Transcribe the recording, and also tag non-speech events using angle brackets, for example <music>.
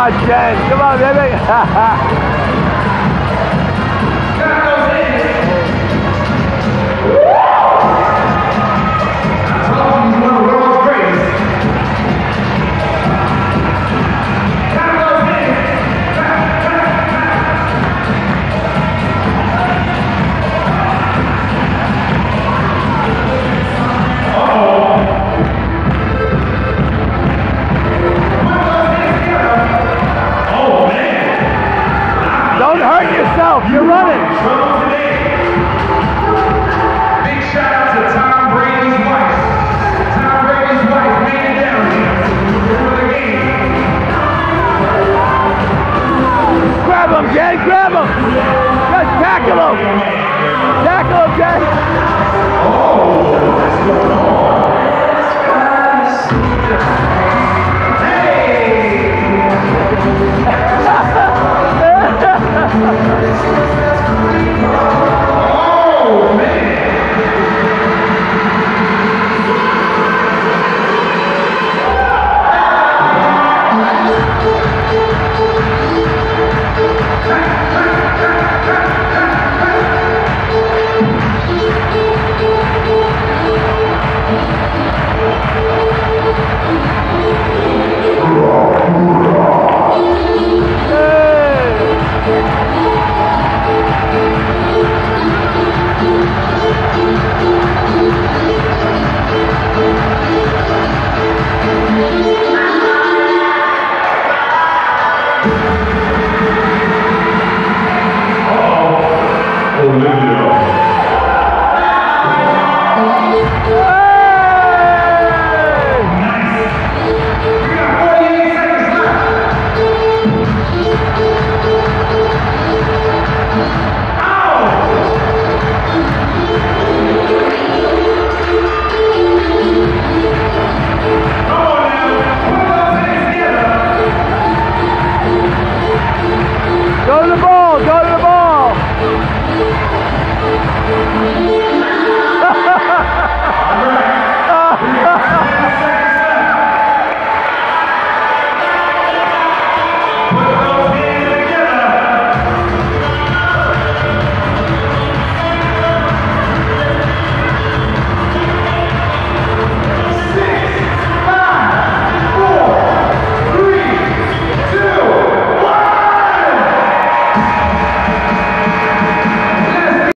on, Jen. Come on, baby. <laughs> yourself. You're running. Big shout out to Tom Brady's wife. Tom Brady's wife it. Grab him, Jay. Grab him. Just tackle him. Tackle him, Jay. Oh, Olivia.